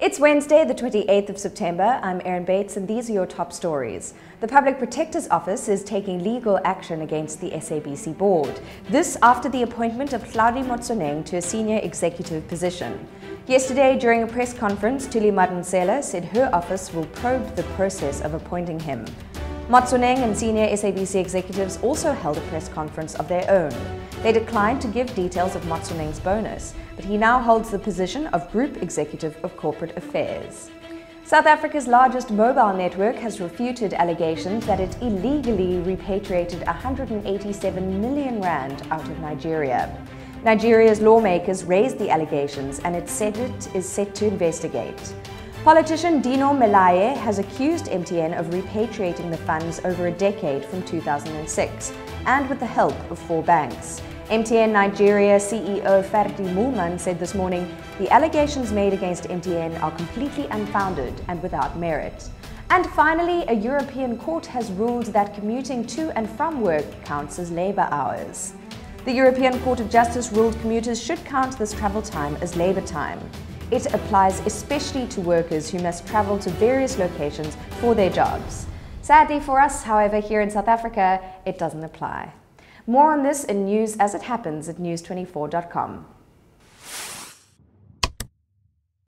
It's Wednesday, the 28th of September. I'm Erin Bates, and these are your top stories. The Public Protector's Office is taking legal action against the SABC board. This after the appointment of Hlaudi Motsoeneng to a senior executive position. Yesterday, during a press conference, Thuli Madonsela said her office will probe the process of appointing him. Motsoeneng and senior SABC executives also held a press conference of their own. They declined to give details of Motsoeneng's bonus, but he now holds the position of Group Executive of Corporate Affairs. South Africa's largest mobile network has refuted allegations that it illegally repatriated 187 million rand out of Nigeria. Nigeria's lawmakers raised the allegations and it said it is set to investigate. Politician Dino Melaye has accused MTN of repatriating the funds over a decade from 2006 and with the help of four banks. MTN Nigeria CEO Ferdi Moolman said this morning the allegations made against MTN are completely unfounded and without merit. And finally, a European court has ruled that commuting to and from work counts as labour hours. The European Court of Justice ruled commuters should count this travel time as labour time. It applies especially to workers who must travel to various locations for their jobs. Sadly for us, however, here in South Africa, it doesn't apply. More on this in news as it happens at news24.com.